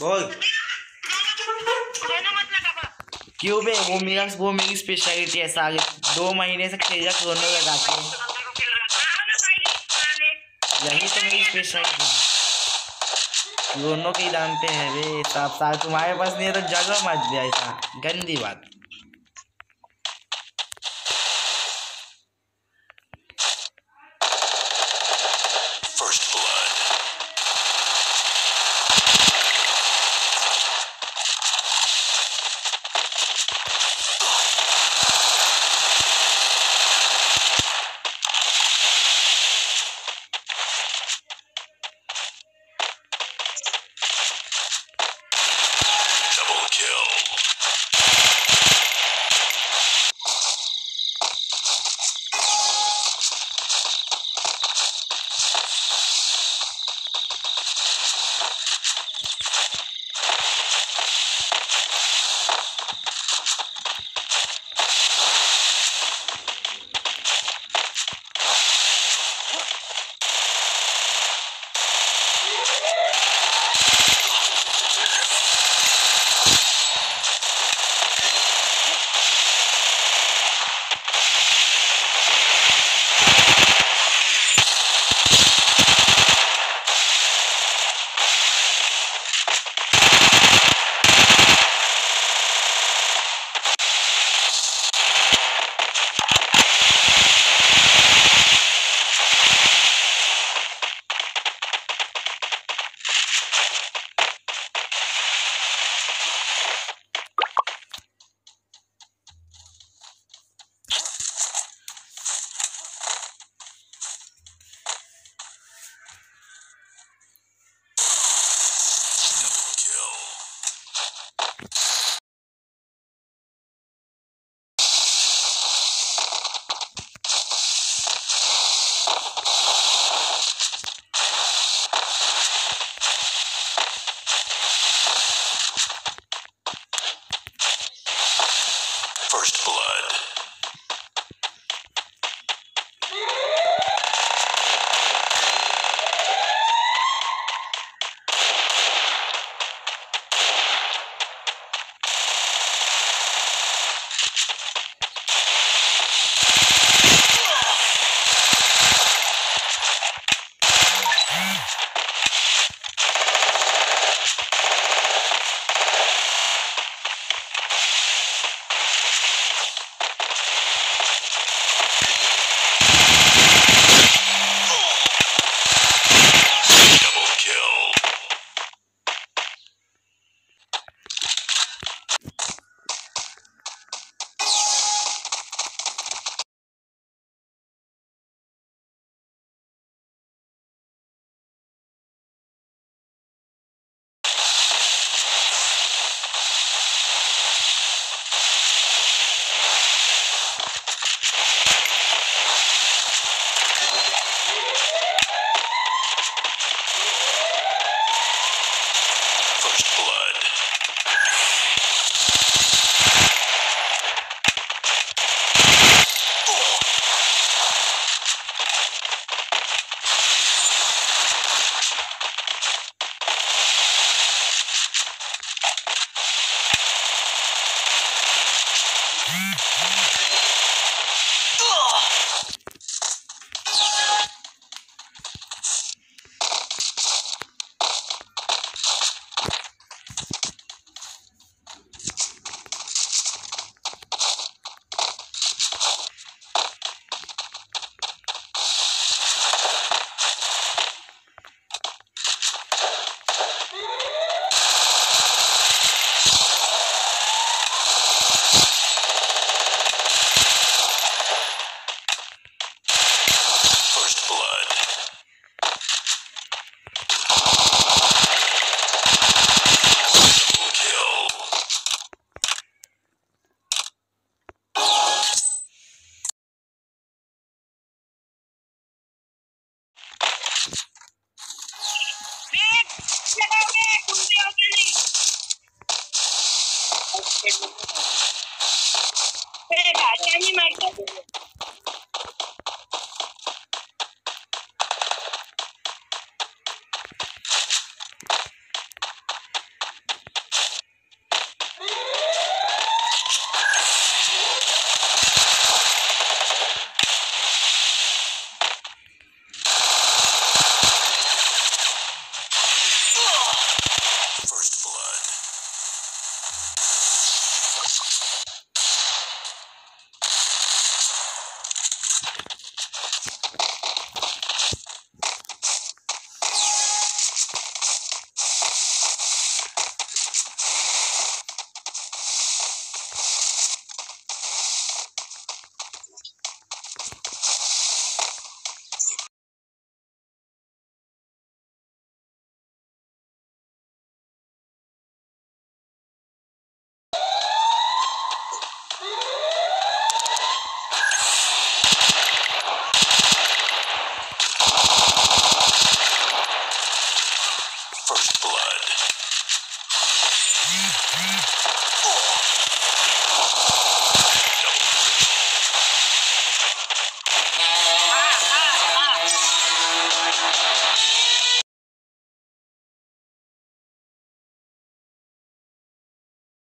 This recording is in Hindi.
बोल। क्यों बे? वो मेरा वो मेरी स्पेशलिटी है सारे दो महीने से खेजा सोने लगा के। खेल रहा था ना यही तो मेरी स्पेशलिटी है। दोनों के ही जानते हैं रे साहब साहब तुम्हारे पास नहीं है तो जगह मत दिया ऐसा। गंदी बात। Thế bà, nhà như mày.